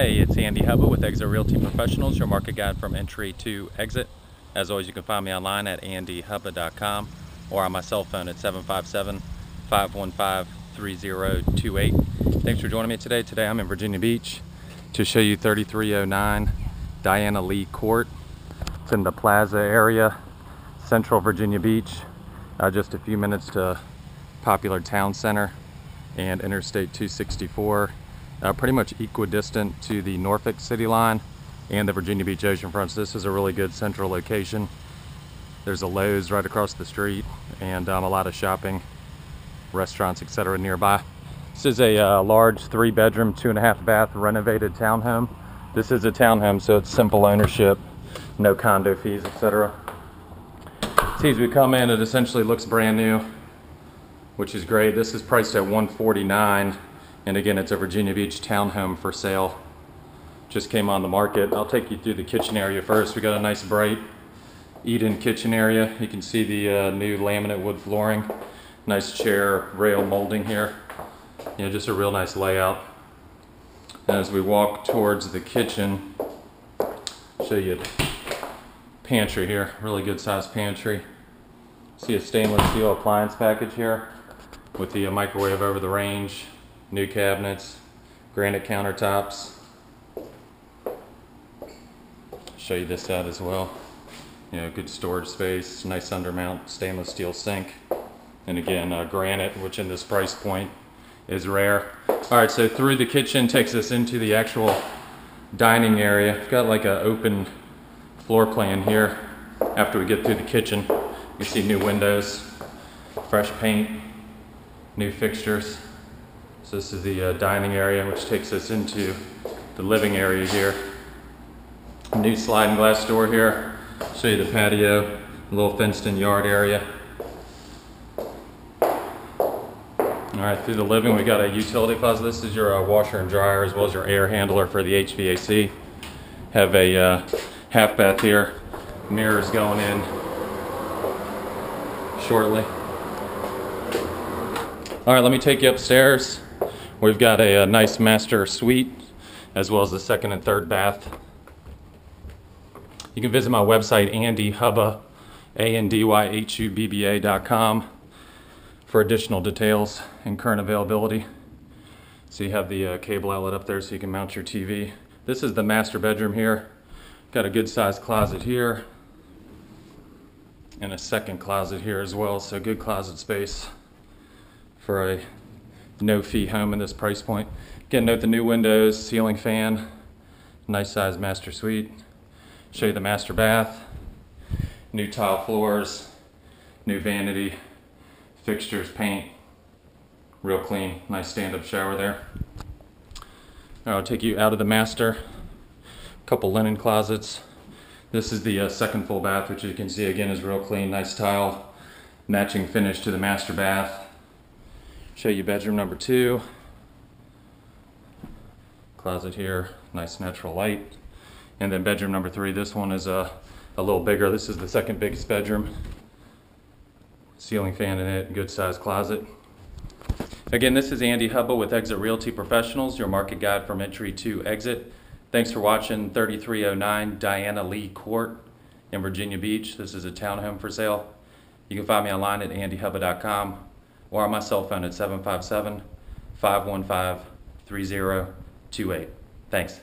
Hey, it's Andy Hubba with Exit Realty Professionals, your market guide from entry to exit. As always, you can find me online at andyhubba.com or on my cell phone at 757-515-3028. Thanks for joining me today. Today I'm in Virginia Beach to show you 3309 Diana Lee Court. It's in the plaza area, central Virginia Beach, uh, just a few minutes to popular town center and Interstate 264 uh, pretty much equidistant to the Norfolk City line and the Virginia Beach oceanfront. So this is a really good central location. There's a Lowe's right across the street and um, a lot of shopping, restaurants, etc. nearby. This is a uh, large three bedroom, two and a half bath renovated townhome. This is a townhome, so it's simple ownership, no condo fees, etc. See, as we come in, it essentially looks brand new, which is great. This is priced at 149 and again, it's a Virginia Beach townhome for sale. Just came on the market. I'll take you through the kitchen area first. We got a nice bright eat-in kitchen area. You can see the uh, new laminate wood flooring. Nice chair rail molding here. You know, just a real nice layout. As we walk towards the kitchen, show you the pantry here. Really good sized pantry. See a stainless steel appliance package here with the uh, microwave over the range, new cabinets, granite countertops. Show you this side as well. You know, good storage space, nice undermount stainless steel sink. And again, uh, granite, which in this price point is rare. All right, so through the kitchen takes us into the actual dining area. We've got like an open floor plan here after we get through the kitchen. You see new windows, fresh paint, new fixtures. So this is the uh, dining area, which takes us into the living area here. New sliding glass door here. Show you the patio, a little fenced-in yard area. All right, through the living, we got a utility closet. This is your uh, washer and dryer, as well as your air handler for the HVAC. Have a uh, half bath here. Mirrors going in shortly. All right, let me take you upstairs. We've got a, a, nice master suite as well as the second and third bath. You can visit my website, andyhubba, A-N-D-Y-H-U-B-B-A dot com for additional details and current availability. So you have the uh, cable outlet up there so you can mount your TV. This is the master bedroom here. Got a good sized closet here and a second closet here as well. So good closet space for a no fee home in this price point. Again, note the new windows, ceiling fan, nice size master suite. Show you the master bath, new tile floors, new vanity, fixtures, paint, real clean, nice stand-up shower there. I'll take you out of the master, couple linen closets. This is the uh, second full bath, which you can see again is real clean, nice tile, matching finish to the master bath. Show you bedroom number two. Closet here, nice natural light. And then bedroom number three, this one is a, a little bigger. This is the second biggest bedroom. Ceiling fan in it, good sized closet. Again, this is Andy Hubba with Exit Realty Professionals, your market guide from entry to exit. Thanks for watching 3309 Diana Lee Court in Virginia Beach. This is a townhome for sale. You can find me online at andyhubba.com or on my cell phone at 757 515 3028. Thanks.